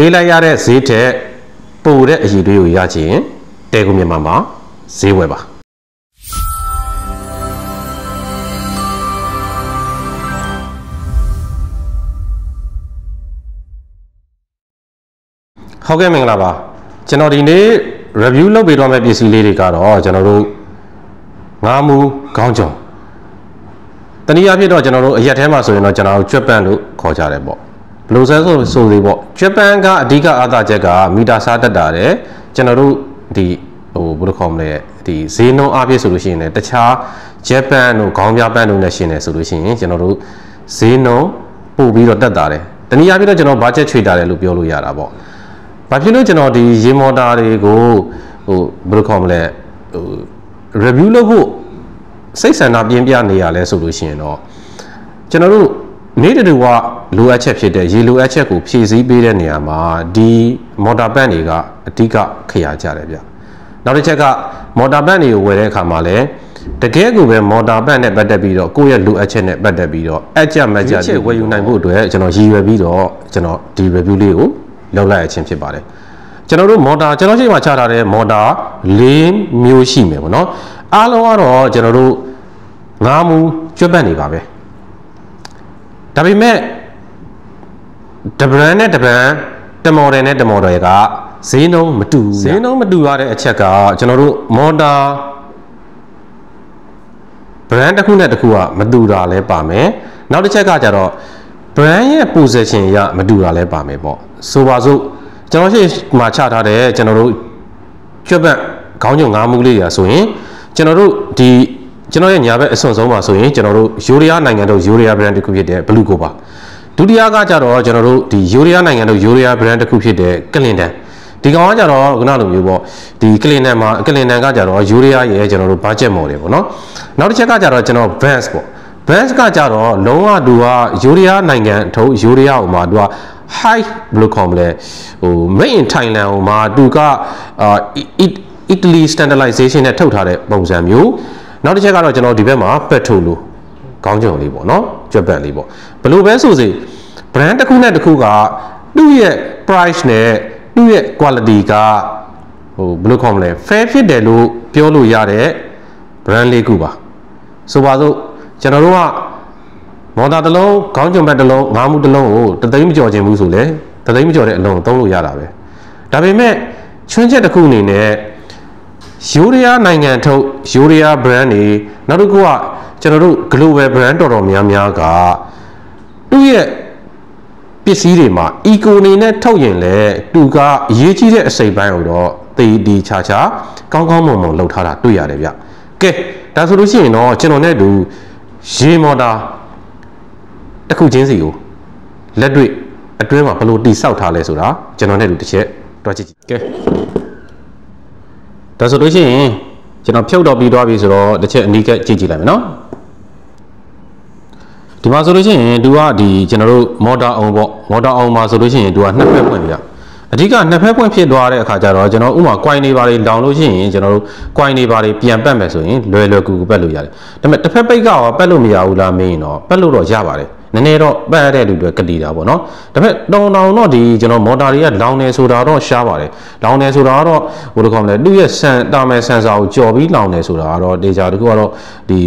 ပေးလိုက်ရတဲ့ဈေးထက်ပိုတဲ့အည်တွေကိုရချင်တဲကူမြန်မာမှာဈေးဝယ်ပါဟုတ်ကဲ့မင်္ဂလာပါကျွန်တော်ဒီနေ့ review လုပ်ပေးတော့မယ့်ပစ္စည်းလေးတွေကတော့ကျွန်တော်တို့ငါးမူခေါင်းကြုံတနည်းအားဖြင့်တော့ကျွန်တော်တို့အရက်ထဲမှာဆိုရင်တော့ကျွန်တော်တို့ကြွက်ပန့်လို့ခေါ်ကြတယ်ပေါ့ ဘလို့ဆဲဆိုဆိုသေးပေါ့ကြွက်ပန့်ကအဓိကအားသာချက်ကမီတာစားတက်တာတယ်ကျွန်တော်တို့ဒီဟိုဘယ်လိုခေါ်မလဲဒီဈေးနှုန်းအားဖြင့်ဆိုလို့ရှိရင်လည်းတခြားဂျပန်တို့ခေါင်းပြပန့်တို့နဲ့ရှင်နေဆိုလို့ရှိရင်ကျွန်တော်တို့ဈေးနှုန်းပို့ပြီးတော့တက်တာတယ်တနည်းအားဖြင့်တော့ကျွန်တော် budget ချွေတာတယ်လို့ပြောလို့ရတာပေါ့ဘာဖြစ်လို့ကျွန်တော်ဒီရေမော်တာတွေကိုဟိုဘယ်လိုခေါ်မလဲဟို review လုပ်ဖို့စိတ်ဆန္ဒပြင်းပြနေရလဲဆိုလို့ရှိရင်တော့ကျွန်တော်တို့ နေ့တူကလိုအပ်ချက်ဖြစ်တဲ့ရေလိုအပ်ချက်ကိုဖြည့်ဆည်းပေးတဲ့နေရာမှာဒီမော်တာပန့်တွေကအဓိကခရကြတယ်ဗျနောက်တစ်ချက်ကမော်တာပန့်တွေကိုဝယ်တဲ့အခါမှာလည်းတကယ်ကိုပဲမော်တာပန့်နဲ့ပတ်သက်ပြီးတော့ကိုယ့်ရဲ့လိုအပ်ချက်နဲ့ပတ်သက်ပြီးတော့အကြက်မကြက်တွေဝယ်ယူနိုင်ဖို့အတွက်ကျွန်တော်ရည်ရွယ်ပြီးတော့ကျွန်တော်ဒီ review လေးကိုလုပ်လိုက်အချင်းဖြစ်ပါတယ်ကျွန်တော်တို့မော်တာကျွန်တော်ချိန်မှာချထားတဲ့မော်တာ၄မျိုးရှိမယ်ပေါ့နော်အားလုံးကတော့ကျွန်တော်တို့ငါးမူကျွတ်ပတ်နေပါပဲ ဒါပေမဲ့တဘရန်နဲ့တဘရန်တမော်ဒယ်နဲ့တမော်ဒယ်ကဈေးနှုန်းမတူဈေးနှုန်းမတူရတဲ့အချက်ကကျွန်တော်တို့မော်တာ brand တစ်ခုနဲ့တစ်ခုကမတူတာလဲပါမယ်နောက်တစ်ချက်ကကြတော့ brand ရဲ့ position ရမတူတာလဲပါမယ်ပေါ့ဆိုပါစို့ကျွန်တော်ရှိမှာချထားတဲ့ကျွန်တော်တို့ကျွတ်ပတ်ခေါင်းညုံငါးမူးလေးရာဆိုရင်ကျွန်တော်တို့ဒီ ကျွန်တော်ရဲ့ညာဘက်အစွန်ဆုံးမှာဆိုရင်ကျွန်တော်တို့ယူရီးယားနိုင်ငံတို့ယူရီးယား brand တစ်ခုဖြစ်တဲ့ Blue Go ပါဒုတိယကကြတော့ကျွန်တော်တို့ဒီယူရီးယားနိုင်ငံတို့ယူရီးယား brand တစ်ခုဖြစ်တဲ့ Clinton ဒီကောင်ကကြတော့ခုနလိုမျိုးပေါ့ဒီကလင်နန်မှာကလင်နန်ကကြတော့ယူရီးယားရဲ့ကျွန်တော်တို့ budget model ပေါ့နော်နောက်တစ်ချက်ကကြတော့ကျွန်တော် Vans ပေါ့ Vans ကကြတော့လုံးဝသူကယူရီးယားနိုင်ငံထုတ်ယူရီးယားဟိုမှာသူက high ဘယ်လိုခေါ်မလဲဟို made in Thailand ဟိုမှာသူကအာ Italy standardization နဲ့ထုတ်ထားတဲ့ပုံစံမျိုး နောက်တစ်ချက်ကတော့ကျွန်တော်ဒီဘက်မှာ petrol လို့ခေါင်းကြုံလေးပေါ့နော်ကြွက်ပတ်လေးပေါ့ဘယ်လိုပဲဆိုစေ brand တစ်ခုနဲ့တစ်ခုကသူ့ရဲ့ price နဲ့သူ့ရဲ့ quality ကဟိုဘယ်လိုခေါ်မလဲ fair ဖြစ်တယ်လို့ပြောလို့ရတဲ့ brand လေးခုပါဆိုပါစို့ကျွန်တော်တို့ကမော်တာတစ်လုံးခေါင်းကြုံဘက်တစ်လုံးငါးမှုတစ်လုံးကိုတသိန်းမကျော်ခြင်းဘူးဆိုလေတသိန်းမကျော်တဲ့အလုံးကိုသုံးလို့ရတာပဲဒါပေမဲ့ချွင်းချက်တစ်ခုအနေနဲ့ ယူရီးယားနိုင်ငံထုတ်ယူရီးယား brand တွေနောက်တစ်ခုကကျွန်တော်တို့ global brand တော်တော်များများကသူ့ရဲ့ပစ္စည်းတွေမှာ eco အနေနဲ့ထုတ်ရင်လေသူကအရေးကြီးတဲ့အစိပ်ပိုင်းကိုတော့တေးဒီချာချာကောင်းကောင်းမွန်မွန်လုပ်ထားတာတွေ့ရတယ်ဗျကဲဒါဆိုလို့ရှိရင်တော့ကျွန်တော်နဲ့တူရေမော်တာတစ်ခုချင်းစီကိုလက်တွေ့အတွင်းမှာဘယ်လိုတိဆောက်ထားလဲဆိုတာကျွန်တော်နဲ့တူတစ်ချက်တွားကြည့်ကြည့်ကဲ ဒါဆိုလို့ရှိရင်ကျွန်တော်ဖြုတ်တော့ပြီးသွားပြီဆိုတော့တစ်ချက်အနီးကကြည့်ကြည့်လိုက်မယ်နော်ဒီမှာဆိုလို့ရှိရင်သူကဒီကျွန်တော်တို့မော်တာအောင်ပေါ့မော်တာအောင်မှာဆိုလို့ရှိရင်သူကနှစ်ဖက်ပွင့်ပြ အဓိကနှစ်ဖက်ပွင့်ဖြစ်သွားတဲ့အခါကျတော့ကျွန်တော်ဥမာ coin တွေပါတွေလောင်လို့ရှိရင်ကျွန်တော်တို့ coin တွေပါတွေပြန်ပတ်မယ်ဆိုရင်လွယ်လွယ်ကူကူပတ်လို့ရတယ်ဒါပေမဲ့တစ်ဖက်ပိတ်ကရောပတ်လို့မရဘူးလားမင်းတော့ပတ်လို့တော့ရပါတယ်နည်းနည်းတော့ပတ်ရတဲ့လူတွေကတိတာပေါ့နော်ဒါပေမဲ့တောင်တောင်တော့ဒီကျွန်တော်မော်တာတွေကလောင်နေဆိုတာတော့ရှားပါတယ်လောင်နေဆိုတာကတော့ဘယ်လိုခေါ်မလဲသူ့ရဲ့ဆန်တာမယ်ဆန်စာကိုကြော်ပြီးလောင်နေဆိုတာကတော့ဒေချာတခုကတော့ဒီ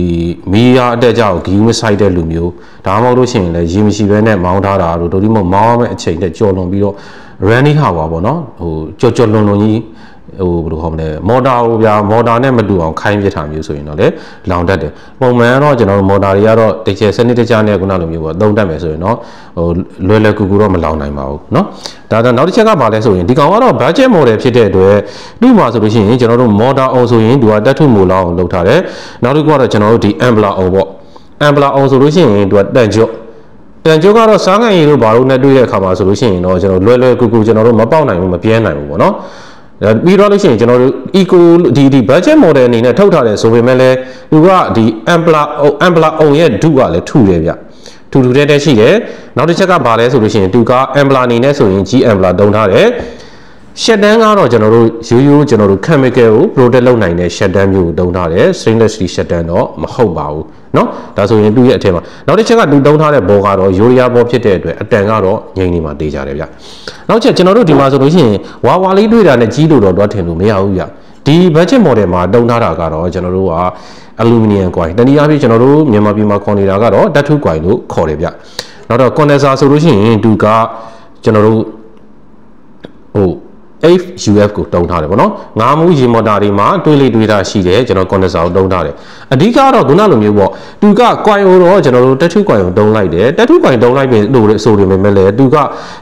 မီးရအတက်ကြောက်ဂီးမဆိုင်တဲ့လူမျိုးဒါမှမဟုတ်လို့ရှိရင်လည်းရေမရှိဘဲနဲ့မောင်းထားတာတို့တို့ဒီမို့မောင်းရမယ့်အချိန်နဲ့ကြော်လွန်ပြီးတော့ running ဟာပါပေါ့နော်ဟိုကြော်ကြော်လွန်လွန်ကြီးဟိုဘယ်လိုခေါ်မလဲမော်တာကိုဗျာမော်တာနဲ့မတူအောင်ခိုင်းပြထားမျိုးဆိုရင်တော့လေလောင်တတ်တယ်ပုံမှန်တော့ကျွန်တော်တို့မော်တာတွေကတော့တကယ်စနစ်တကျနဲ့ခုနလိုမျိုးပေါ့သုံးတတ်မယ်ဆိုရင်တော့ဟိုလွယ်လွယ်ကူကူတော့မလောင်နိုင်ပါဘူးเนาะဒါတော့နောက်တစ်ချက်ကပါလဲဆိုရင်ဒီကောင်ကတော့ budget model ဖြစ်တဲ့အတွက်သူ့မှာဆိုလို့ရှိရင်ကျွန်တော်တို့မော်တာအောင်ဆိုရင်သူကတက်ထုမိုလောအောင်လုပ်ထားတယ်နောက်တစ်ခုကတော့ကျွန်တော်တို့ဒီ ampler အောင်ပေါ့ ampler အောင်ဆိုလို့ရှိရင်သူကတန်ကြော့ တန်ကျိုးကတော့စားငံရည်တို့ဘာလို့နဲ့တွေ့တဲ့အခါမှာဆိုလို့ရှိရင်တော့ကျွန်တော်လွယ်လွယ်ကူကူကျွန်တော်တို့မပေါက်နိုင်ဘူးမပြဲနိုင်ဘူးပေါ့နော်ပြီးတော့လို့ရှိရင်ကျွန်တော်တို့ eco ဒီဒီ budget model အနေနဲ့ထုတ်ထားတယ်ဆိုပေမဲ့လည်းသူကဒီ ampla ampla အုံရဲ့ဒုကလည်းထူတယ်ဗျထူထူတဲ့တဲ့ရှိတယ်နောက်တစ်ချက်ကဘာလဲဆိုလို့ရှိရင်သူက ampla အနေနဲ့ဆိုရင် G ampla တုံးထားတယ်ရှက်တန်းကတော့ကျွန်တော်တို့ရိုးရိုးကျွန်တော်တို့ chemical ကို protect လုပ်နိုင်တဲ့ရှက်တန်းမျိုးကိုတုံးထားတယ် stainless steel ရှက်တန်းတော့မဟုတ်ပါဘူး နော်ဒါဆိုရင်သူ့ရဲ့အထက်မှာနောက်တစ်ချက်ကသူတုံးထားတဲ့ဘောကတော့ယူရီးယားဘောဖြစ်တဲ့အတွက်အတန်ကတော့ငိမ့်နေမှာတေးကြတယ်ဗျနောက်ချက်ကျွန်တော်တို့ဒီမှာဆိုလို့ရှိရင်ဝါဝါလေးတွေ့တာနဲ့ကြီးလို့တော့တော့ထင်လို့မရဘူးဗျဒီ budget model မှာတုံးထားတာကတော့ကျွန်တော်တို့ကအလူမီနီယံ coin တနည်းအားဖြင့်ကျွန်တော်တို့မြန်မာပြည်မှာခေါ်နေတာကတော့ဓာတ်ထု coin လို့ခေါ်တယ်ဗျနောက်တော့ condenser ဆိုလို့ရှိရင်သူကကျွန်တော်တို့ဟို HUF ကိုတုံးထားတယ်ပေါ့နော်ငါးမူးရေမော်တာတွေမှာတွေးလေတွေးတာရှိတယ်ကျွန်တော် condenser ကိုတုံးထားတယ်အဓိကတော့ခုနလိုမျိုးပေါ့သူက coin ကိုတော့ကျွန်တော်တို့တက်ထု coin ကိုတုံးလိုက်တယ်တက်ထု coin တုံးလိုက်ပြီလို့ဆိုရမယ်လေသူက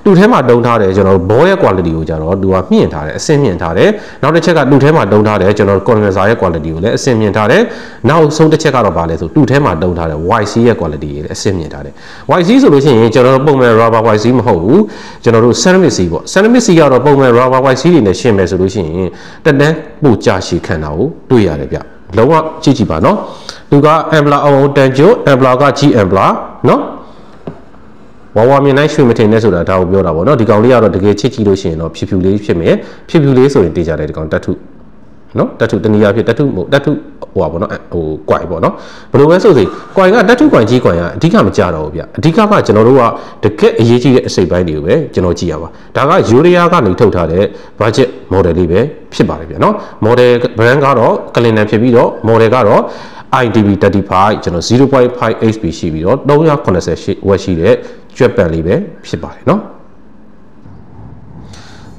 သူ့ထဲမှာတုံးထားတယ်ကျွန်တော်ဘောရဲ့ quality ကိုကြတော့သူကမြင့်ထားတယ်အဆင့်မြင့်ထားတယ်နောက်တစ်ချက်ကသူ့ထဲမှာတုံးထားတယ်ကျွန်တော် condenser ရဲ့ quality ကိုလည်းအဆင့်မြင့်ထားတယ်နောက်ဆုံးတစ်ချက်ကတော့ဗာလဲဆိုသူ့ထဲမှာတုံးထားတယ် YC ရဲ့ quality ကိုလည်းအဆင့်မြင့်ထားတယ် YC ဆိုလို့ရှိရင်ကျွန်တော်တို့ပုံမှန် rubber YC မဟုတ်ဘူးကျွန်တော်တို့ ceramic C ပေါ့ ceramic C ကတော့ပုံမှန် rubber YC တွေနဲ့ရှင်းမယ်ဆိုလို့ရှိရင်တက်တန်းပိုကြာရှည်ခံတာကိုတွေ့ရတယ်ဗျလုံးဝကြည့်ကြည့်ပါနော်သူက ampler အောင်တန်ကျို ampler က G ampler နော်ဝါဝါမြင်နိုင်ရွှေမထင်နဲ့ဆိုတာဒါကိုပြောတာပေါ့နော်ဒီကောင်လေးကတော့တကယ်ချစ်ကြည့်လို့ရှိရင်တော့ဖြူဖြူလေးဖြစ်မယ်ဖြူဖြူလေးဆိုရင်တေးကြတယ်ဒီကောင်တက်ထု နော်တတ်ထုတနည်းအားဖြင့်တတ်ထုမဟုတ်တတ်ထုဟိုပါဘောနော်ဟိုကွိုင်ပေါ့နော်ဘယ်လိုပဲဆိုစေကွိုင်ကတတ်ထုကွိုင်ကြီးကွိုင်ကအဓိကမကြတော့ဘူးဗျအဓိကကကျွန်တော်တို့ကတကက်အရေးကြီးတဲ့အစိပ်ပိုင်းတွေကိုပဲကျွန်တော်ကြည့်ရပါဒါကယူရီးယားကနေထုတ်ထားတဲ့ budget model လေးပဲဖြစ်ပါတယ်ဗျနော် model brand ကတော့ Clinton ဖြစ်ပြီးတော့ model ကတော့ IDB 35ကျွန်တော်0.5 HP ရှိပြီးတော့380ဝက်ရှိတဲ့ကြွက်ပန်လေးပဲဖြစ်ပါတယ်နော်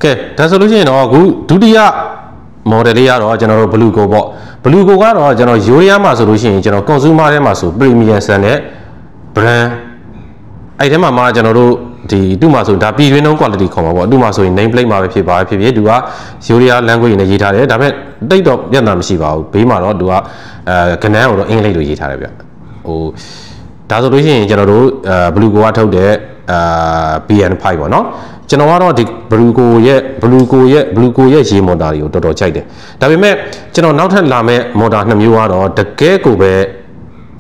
ကဲဒါဆိုလို့ရှိရင်တော့အခုဒုတိယ model လေးကတော့ကျွန်တော်တို့ blue go ပေါ့ blue go ကတော့ကျွန်တော်ရိုးရမ်းမှာဆိုလို့ရှိရင်ကျွန်တော် consumer ထဲမှာဆို premium ဆန်တဲ့ brand အဲ့ထဲမှာမှကျွန်တော်တို့ဒီသူ့မှာဆိုဒါပြည်တွင်းလုံး quality ခေါ်မှာပေါ့သူ့မှာဆိုရင် name plate မှာပဲဖြစ်ပါဖြစ်ဖြစ်သူက Yoria language နဲ့ရေးထားတယ်ဒါပေမဲ့တိတ်တော့ပြဿနာမရှိပါဘူးဘေးမှာတော့သူကအဲကနန်းကိုတော့အင်္ဂလိပ်လိုရေးထားတယ်ဗျဟိုဒါဆိုလို့ရှိရင်ကျွန်တော်တို့အဲ blue go ကထုတ်တဲ့အာ BN5 ပေါ့နော် ကျွန်တော်ကတော့ဒီ blue go ရဲ့ blue go ရဲ့ blue go ရဲ့ရေမော်တာတွေကိုတော်တော်ကြိုက်တယ်ဒါပေမဲ့ကျွန်တော်နောက်ထပ်လာမဲ့မော်တာနှစ်မျိုးကတော့တကယ်ကိုပဲ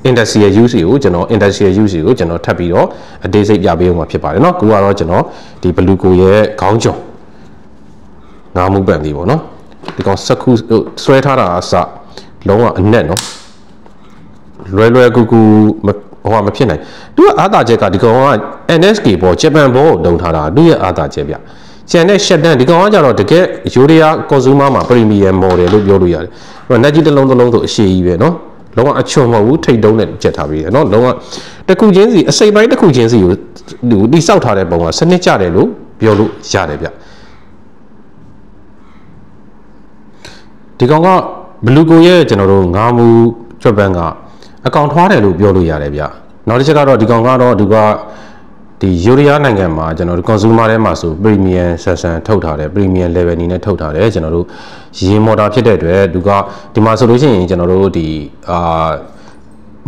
industrial use ကိုကျွန်တော် industrial use ကိုကျွန်တော်ထပ်ပြီးတော့အသေးစိတ်ပြပေးအောင်မှာဖြစ်ပါတယ်เนาะခုကတော့ကျွန်တော်ဒီ blue go ရဲ့ခေါင်းကျော်ငါးမှုပန်လေးပေါ့เนาะဒီကောင်စက်ခုဆွဲထားတာအစလုံးဝအနက်เนาะလွယ်လွယ်ကူကူ ဟိုကမဖြစ်နိုင်သူကအာသာချက်ကဒီကောင်က NSK ဘောဂျပန်ဘောကိုလုံထားတာသူရဲ့အာသာချက်ဗျကျန်တဲ့ရှက်တန်ဒီကောင်ကကြတော့တကယ်ယူရီးယားကွန်ဆူမာမှာပရီမီယံမော်ဒယ်လို့ပြောလို့ရတယ်။ဟိုနက်ကြီးတစ်လုံးတစ်လုံးဆိုအရှိကြီးပဲနော်။လုံးဝအချွန်မဟုတ်ဘူးထိတ်တုံးနဲ့ကြက်ထားပြီးတယ်နော်။လုံးဝတစ်ခုချင်းစီအစိပ်ပိုင်းတစ်ခုချင်းစီကိုသူတိစောက်ထားတဲ့ပုံကစနစ်ကျတယ်လို့ပြောလို့ရတယ်ဗျ။ဒီကောင်ကဘလူးကိုရဲ့ကျွန်တော်တို့ငါးမူထွက်ပန်းက အကောင့်ထွားတယ်လို့ပြောလို့ရတယ်ဗျနောက်တစ်ချက်ကတော့ဒီကောင်ကတော့ဒီကဒီယူရီးယားနိုင်ငံမှာကျွန်တော်တို့ consumer ထဲမှာဆို premium session ထုတ်ထားတယ် premium level အနေနဲ့ထုတ်ထားတယ်ကျွန်တော်တို့ရေမော်တာဖြစ်တဲ့အတွက်သူကဒီမှာဆိုလို့ရှိရင်ကျွန်တော်တို့ဒီအာ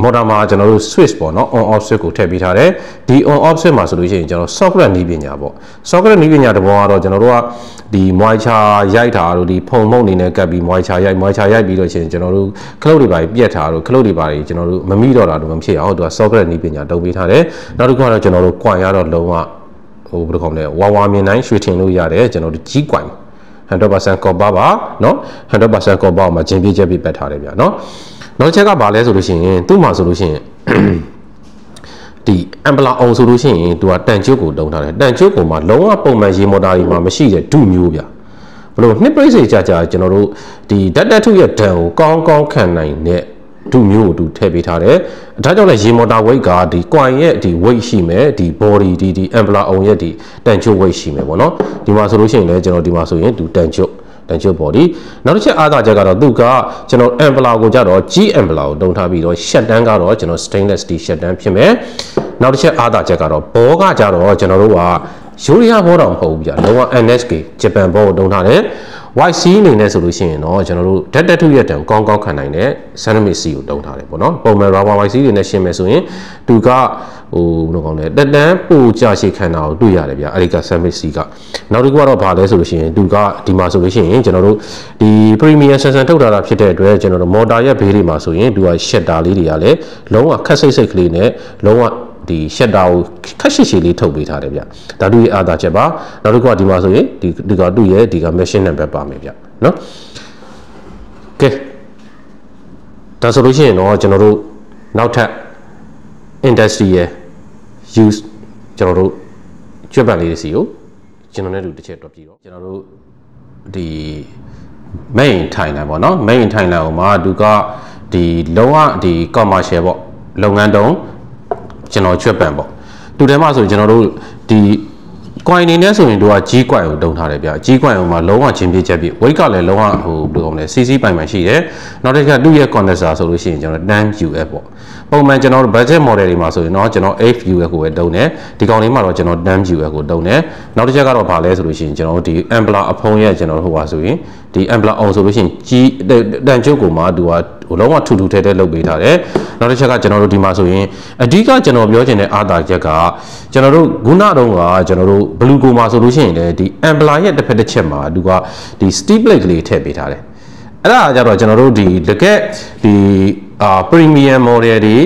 မော်တာမှာကျွန်တော်တို့ switch ပေါ့နော် on off switch ကိုထည့်ပေးထားတယ်ဒီ on off switch မှာဆိုလို့ရှိရင်ကျွန်တော် software နည်းပညာပေါ့ software နည်းပညာတဘောကတော့ကျွန်တော်တို့က ဒီ moisture ရိုက်တာတို့ဒီဖုံမုံအနေနဲ့ကပ်ပြီး moisture ရိုက် moisture ရိုက်ပြီးတော့ရှင်ကျွန်တော်တို့ခလုတ်တွေပါပြက်ထားတို့ခလုတ်တွေပါကျွန်တော်တို့မမိတော့တာတို့မဖြစ်အောင်သူက software နည်းပညာတုံးပေးထားတယ်နောက်တစ်ခုကတော့ကျွန်တော်တို့ coin ရတော့လုံးဝဟိုဘယ်လိုခေါ်မလဲဝါဝါမြင်တိုင်းရွှေထင်လို့ရတယ်ကျွန်တော်တို့ကြီး coin 100% copper ပါเนาะ100% copper မှာဂျင်ပြည့်ချက်ပြပတ်ထားတယ်ဗျာเนาะနောက်ချက်ကဘာလဲဆိုလို့ရှိရင်သူ့မှာဆိုလို့ရှိရင် ဒီအမ်ပလာအောင်ဆိုလို့ရှိရင်သူကတန်ကျုပ်ကိုတုံထားတယ်တန်ကျုပ်ကိုမှလုံးဝပုံမှန်ရေမော်တာတွေမှာမရှိတဲ့ဒုမျိုးဗျဘလို့နှစ်ပိတ်စေကြကြကျွန်တော်တို့ဒီဓာတ်တက်ထုရဲ့ဒဏ်ကိုကောင်းကောင်းခံနိုင်တဲ့ဒုမျိုးကိုသူထည့်ပေးထားတယ်ဒါကြောင့်လည်းရေမော်တာ weight ကဒီ coin ရဲ့ဒီ weight ရှိမယ်ဒီ body ဒီဒီ ampler အောင်ရဲ့ဒီတန်ကျုပ် weight ရှိမယ်ပေါ့နော်ဒီမှာဆိုလို့ရှိရင်လည်းကျွန်တော်ဒီမှာဆိုရင်သူတန်ကျုပ် တန်ချုပ် body နောက်တစ်ချက်အားသာချက်ကတော့သူကကျွန်တော် ampler ကိုကြတော့ G ampler ကိုတုံထားပြီးတော့ shut down ကတော့ကျွန်တော် stainless steel shut down ဖြစ်မယ်နောက်တစ်ချက်အားသာချက်ကတော့ဘောကကြတော့ကျွန်တော်တို့ကယူရီးယားဘောတော့မဟုတ်ဘူးဗျာလုံးဝ NSK ဂျပန်ဘောကိုတုံထားတယ် YC အနေနဲ့ဆိုလို့ရှိရင်တော့ကျွန်တော်တို့ဓာတ်တက်ထုရဲ့တံကောင်းကောင်းခံနိုင်တဲ့ ceramic C ကိုတုံးထားတယ်ပေါ့နော်ပုံမှန် rubber YC တွေနဲ့ရှင်းမယ်ဆိုရင်သူကဟိုဘယ်လိုကောင်းလဲတက်တန်းပိုကြရှိခံတာကိုတွေ့ရတယ်ဗျအဲ့ဒီက ceramic C ကနောက်တစ်ခုကတော့ဘာလဲဆိုလို့ရှိရင်သူကဒီမှာဆိုလို့ရှိရင်ကျွန်တော်တို့ဒီ premium sensor ထုတ်ထားတာဖြစ်တဲ့အတွက်ကျွန်တော်တို့ motor ရဲ့ဘေးတွေမှာဆိုရင်သူက shutter လေးတွေကလည်းလုံးဝခက်စိတ်စိတ်ကလေးနဲ့လုံးဝ ဒီရှက်တာကိုခက်ရှိရှိလေးထုတ်ပေးထားတယ်ဗျဒါတို့ရဲ့အာသာချက်ပါနောက်တစ်ခုကဒီမှာဆိုရင်ဒီဒီကသူ့ရဲ့ဒီက machine number ပါမယ်ဗျနော်ကဲဒါဆိုလို့ရှိရင်တော့ကျွန်တော်တို့နောက်ထပ် industry ရဲ့ use ကျွန်တော်တို့ကြွက်ပံလေးတွေစီကိုကျွန်တော်နဲ့တူတစ်ချက်တွက်ပြီးတော့ကျွန်တော်တို့ဒီ main ထိုင်လာပေါ့နော် main ထိုင်လာကိုမှသူကဒီလုံးဝဒီ commercial ပေါ့လုပ်ငန်းတုံး ကျွန်တော်ကြွက်ပံပေါ့တူထဲမှာဆိုကျွန်တော်တို့ဒီ coin နေနဲ့ဆိုရင်တို့ကကြီး coin ကိုတုံထားတယ်ဗျာကြီး coin ဟိုမှာလုံးဝချင်းပြချက်ပြ weight ကလည်းလုံးဝဟိုဘယ်လိုအောင်လဲ CC ပိုင်မှရှိတယ်နောက်တစ်ခါသူ့ရဲ့ condenser ဆိုလို့ရှိရင်ကျွန်တော် tan UF ပေါ့ပုံမှန်ကျွန်တော်တို့ budget model တွေမှာဆိုရင်တော့ကျွန်တော်8 UF ကိုပဲတုံးတယ်ဒီကောင်လေးမှာတော့ကျွန်တော် tan UF ကိုတုံးတယ်နောက်တစ်ချက်ကတော့ဗာလဲဆိုလို့ရှိရင်ကျွန်တော်တို့ဒီ ampler အဖုံးရဲ့ကျွန်တော်တို့ဟိုပါဆိုရင်ဒီ ampler အောင်ဆိုလို့ရှိရင်ကြီးတန်ကျုပ်ကိုမှသူက ဟိုလုံးဝထူထူထဲထဲလုပ်ပေးထားတယ်နောက်တစ်ချက်ကကျွန်တော်တို့ဒီမှာဆိုရင်အဓိကကျွန်တော်ပြောချင်တဲ့အာသာချက်ကကျွန်တော်တို့ခုနတုန်းကကျွန်တော်တို့ဘလူးကိုမှာဆိုလို့ရှိရင်လည်းဒီ ampler ရဲ့တစ်ဖက်တစ်ချက်မှာသူကဒီ steep plate ကလေးထည့်ပေးထားတယ်အဲ့ဒါကြတော့ကျွန်တော်တို့ဒီတကက်ဒီ အာ premium model တွေ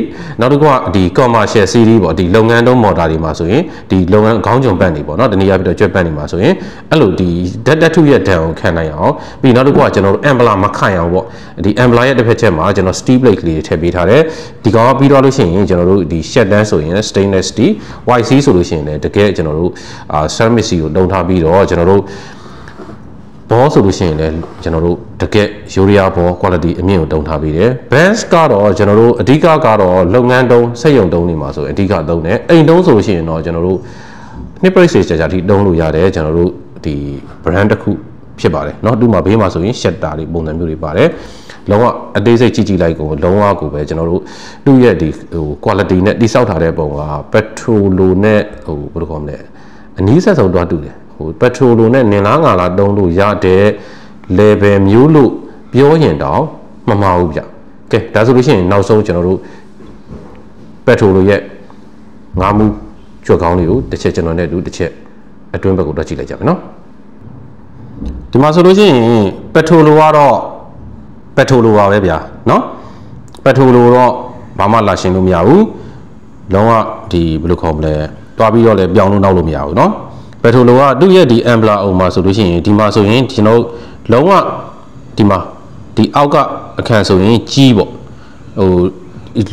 နောက်တစ်ခုကဒီ commercial series ပေါ့ဒီလုပ်ငန်းတုံး model တွေမှာဆိုရင်ဒီလုပ်ငန်းခေါင်းကြုံပတ်နေပေါ့နော်တနည်းအားဖြင့်ကြွက်ပတ်နေမှာဆိုရင်အဲ့လိုဒီဓာတ်တထုရဲ့ဓာတ်ကိုခံနိုင်အောင်ပြီးနောက်တစ်ခုကကျွန်တော်တို့ ampler မခံအောင်ပေါ့ဒီ ampler ရဲ့တစ်ဖက်ချက်မှာကျွန်တော် steel plate ကလေးထည့်ပေးထားတယ်ဒီကောင်ကပြီးတော့လို့ရှိရင်ကျွန်တော်တို့ဒီ shut down ဆိုရင် stainless steel YC ဆိုလို့ရှိရင်လည်းတကယ်ကျွန်တော်တို့အာ ceramic ကိုတုံထားပြီးတော့ကျွန်တော်တို့ ဘောဆိုလို့ရှိရင်လည်းကျွန်တော်တို့တကက်ယူရီးယားဘော quality အမြင့်ကိုတုံထားပေးတယ် best ကတော့ကျွန်တော်တို့အဓိကကတော့လုပ်ငန်းတုံးစက်ရုံတုံးတွေမှာဆိုအဓိကတုံးတယ်အိမ်တုံးဆိုလို့ရှိရင်တော့ကျွန်တော်တို့နှစ်ပရိတ်စေကြာကြာထိတုံးလို့ရတယ်ကျွန်တော်တို့ဒီ brand တစ်ခုဖြစ်ပါတယ်เนาะဒီမှာဘေးမှာဆိုရင် shutter တွေပုံစံမျိုးတွေပါတယ်လုံးဝအသေးစိတ်ကြည့်ကြည့်လိုက်ကိုလုံးဝကိုပဲကျွန်တော်တို့သူ့ရဲ့ဒီဟို quality နဲ့တိစောက်ထားတဲ့ပုံက petrol နဲ့ဟိုဘယ်လိုခေါ်မလဲအနည်းဆက်ဆုံးတွားတူတယ် ဟိုပက်ထရိုလိုနဲ့နင်လားငါလားတုံးလို့ရတဲ့ level မျိုးလို့ပြောရင်တော့မမှားဘူးဗျကဲဒါဆိုလို့ရှိရင်နောက်ဆုံးကျွန်တော်တို့ပက်ထရိုလိုရဲ့ငါးမှုကြွက်ကောင်းလေးကိုတစ်ချက်ကျွန်တော်နဲ့တူတစ်ချက်အတွင်းဘက်ကိုတွက်ကြည့်လိုက်ကြမယ်နော်ဒီမှာဆိုလို့ရှိရင်ပက်ထရိုလိုကတော့ပက်ထရိုလိုပါပဲဗျာနော်ပက်ထရိုလိုတော့ဘာမှလာရှင်းလို့မရဘူးလုံးဝဒီဘယ်လိုခေါ်မလဲတွားပြီးတော့လည်းပြောင်းလို့နောက်လို့မရဘူးเนาะ ဘယ်ထိုလိုကသူ့ရဲ့ဒီ ampler အုံမှာဆိုလို့ရှိရင်ဒီမှာဆိုရင်ကျွန်တော်လုံးဝဒီမှာဒီအောက်ကအခန့်ဆိုရင်ကြီးပေါ့ဟို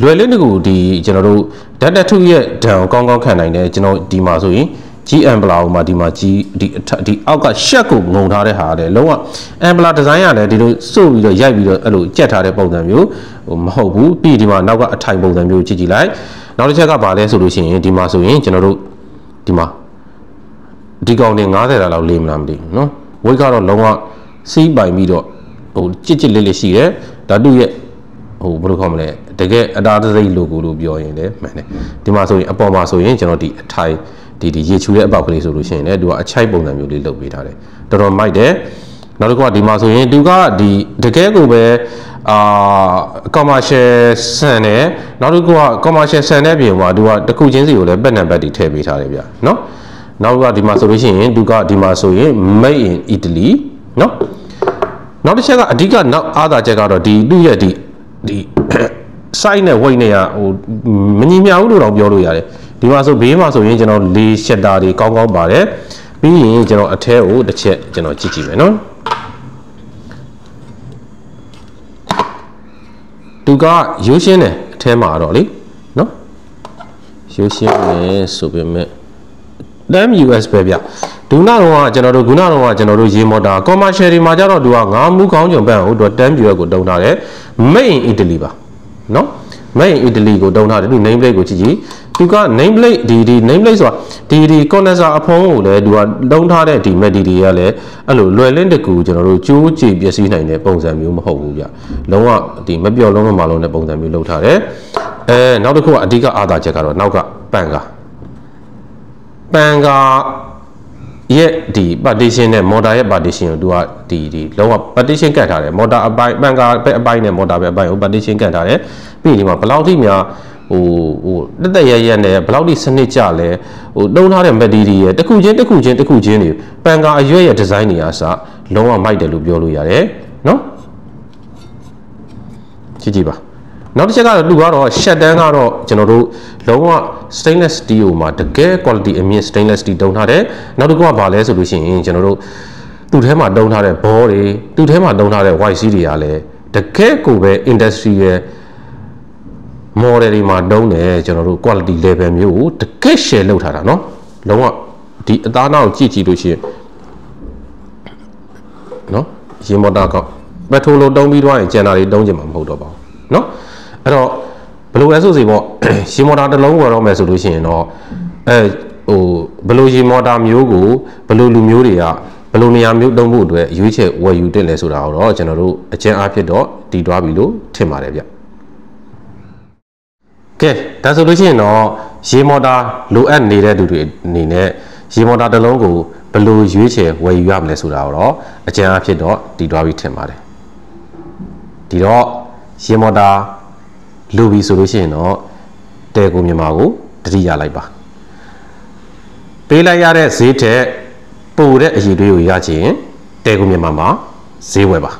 လွယ်လေးတကူဒီကျွန်တော်တို့ဓာတ်တထုရဲ့ဓာတ်ကိုကောင်းကောင်းခံနိုင်တယ်ကျွန်တော်ဒီမှာဆိုရင် G ampler ဟိုမှာဒီမှာ G ဒီဒီအောက်ကရှက်ကိုငုံထားတဲ့ဟာလေလုံးဝ ampler design ရလည်းဒီလိုစုပ်ပြီးတော့ရိုက်ပြီးတော့အဲ့လိုကြက်ထားတဲ့ပုံစံမျိုးဟိုမဟုတ်ဘူးပြီးဒီမှာနောက်ကအထိုင်ပုံစံမျိုးကြည့်ကြည့်လိုက်နောက်တစ်ချက်ကဘာလဲဆိုလို့ရှိရင်ဒီမှာဆိုရင်ကျွန်တော်တို့ဒီမှာ ဒီကောင်တွေ90တာလောက်လေးမလားမသိဘူးနော်ဝိတ်ကတော့လုံးဝစီးပိုင်ပြီးတော့ဟိုကြစ်ကြစ်လေးလေးရှိတယ်ဓာတုရဲ့ဟိုဘယ်လိုခေါ်မလဲတကယ်အတားတစိမ့်လိုကိုလို့ပြောရင်လည်းမှန်တယ်ဒီမှာဆိုရင်အပေါ်မှာဆိုရင်ကျွန်တော်ဒီအထိုင်ဒီဒီရေချူတဲ့အပေါက်ကလေးဆိုလို့ရှိရင်လည်းသူကအချိုက်ပုံစံမျိုးလေးလုပ်ပေးထားတယ်တော်တော်မိုက်တယ်နောက်တစ်ခုကဒီမှာဆိုရင်သူကဒီတကယ်ကိုပဲအာ commercial ဆန်တယ်နောက်တစ်ခုက commercial ဆန်တဲ့ပြင်မှာသူကတစ်ခုချင်းစီကိုလည်းပက်နံပါတ်တွေထည့်ပေးထားတယ်ဗျာနော် နောက်ကဒီမှာဆိုလို့ရှိရင်သူကဒီမှာဆိုရင် made in Italy เนาะနောက်တစ်ချက်ကအဓိကနောက်အားသာချက်ကတော့ဒီသူ့ရဲ့ဒီဒီ site နဲ့ weight နဲ့ကဟိုမညီမျှဘူးလို့တော့ပြောလို့ရတယ်ဒီမှာဆိုဘေးမှာဆိုရင်ကျွန်တော်လေး shutter တွေကောင်းကောင်းပါတယ်ပြီးရင်ကျွန်တော်အထဲကိုတစ်ချက်ကျွန်တော်ကြည့်ကြည့်မယ်เนาะသူကရိုးရှင်းတယ်အထဲမှာတော့လေเนาะရိုးရှင်းတယ်ဆိုပေမဲ့ LAM US ပဲဗျဒုနာတော့ကကျွန်တော်တို့ခုနတော့ကကျွန်တော်တို့ရေမော်တာ commercial တွေမှာကြတော့သူကငါးမူးကောင်းကြုံပန်းကိုသူ10 US ကိုတုံးထားတယ် made in Italy ပါနော် made in Italy ကိုတုံးထားတယ်သူ name plate ကိုကြည့်ကြည့်သူက name plate ဒီဒီ name plate ဆိုတာဒီဒီ condenser အဖုံးကိုလည်းသူကတုံးထားတဲ့ဒီ material ကလည်းအဲ့လိုလွယ်လင့်တကူကျွန်တော်တို့ကြိုးကြည်ပျက်စီးနိုင်တဲ့ပုံစံမျိုးမဟုတ်ဘူးဗျလုံးဝဒီမပြော့လုံးမမလုံးတဲ့ပုံစံမျိုးလုပ်ထားတယ်အဲနောက်တစ်ခုကအဓိကအာသာချက်ကတော့နောက်ကပန်ကား ပန်ကာရဲ့ဒီ partition နဲ့ motor ရဲ့ partition ကိုသူကဒီဒီလုံးဝ partition ကတ်ထားတယ် motor အပိုင်းပန်ကာပဲအပိုင်းနဲ့ motor ပဲအပိုင်းကို partition ကတ်ထားတယ်ပြီးရင်ဒီမှာဘယ်လောက်ထိများဟိုဟိုတက်တက်ရရနဲ့ဘယ်လောက်ထိစနစ်ကြလဲဟိုတုံးထားတဲ့ material တစ်ခုချင်းတစ်ခုချင်းတစ်ခုချင်းတွေပန်ကာအရွက်ရဲ့ design တွေအစလုံးဝမိုက်တယ်လို့ပြောလို့ရတယ်နော်ကြည့်ကြည့်ပါ နောက်တစ်ချက်ကတော့သူကတော့ shut down ကတော့ကျွန်တော်တို့လုံးဝ stainless steel မှာတကယ် quality အမြင့် stainless steel တုံးထားတယ်နောက်တစ်ခုကဘာလဲဆိုလို့ရှိရင်ကျွန်တော်တို့သူ့ထဲမှာတုံးထားတဲ့ဘောတွေသူ့ထဲမှာတုံးထားတဲ့ white sea တွေကလည်းတကယ်ကိုပဲ industry ရဲ့ model တွေမှာတုံးတယ်ကျွန်တော်တို့ quality level မျိုးကိုတကယ် share လုပ်ထားတာเนาะလုံးဝဒီအသားနောက်ကြည့်ကြည့်လို့ရှိရင်เนาะရေမော်တာကောက်ပက်ထရိုလိုတုံးပြီးတော့ရင်ကျန်တာတွေတုံးချင်မှာမဟုတ်တော့ပါဘူးเนาะ အဲ့တော့ဘယ်လိုလဲဆိုစီပေါ့ရေမော်တာတစ်လုံးဝယ်တော့မယ်ဆိုလို့ရှိရင်တော့အဲဟိုဘယ်လိုရေမော်တာမျိုးကိုဘယ်လိုလူမျိုးတွေကဘယ်လိုနေရာမျိုးတုံးဖို့အတွက်ရွေးချယ်ဝယ်ယူတင်လဲဆိုတာတော့ကျွန်တော်တို့အကျဉ်းအားဖြင့်တော့တည်သွားပြီလို့ထင်ပါတယ်ဗျကဲဒါဆိုလို့ရှိရင်တော့ရေမော်တာလိုအပ်နေတဲ့သူတွေအနေနဲ့ရေမော်တာတစ်လုံးကိုဘယ်လိုရွေးချယ်ဝယ်ယူရမလဲဆိုတာတော့အကျဉ်းအားဖြင့်တော့တည်သွားပြီထင်ပါတယ်ဒီတော့ရေမော်တာ လိုပြီဆိုလို့ရှိရင်တော့တဲကိုမြန်မာကိုတတိရလိုက်ပါပေးလိုက်ရတဲ့ဈေးထက်ပိုတဲ့အရေးတွေကိုရချင်တဲကိုမြန်မာမှာဈေးဝယ်ပါ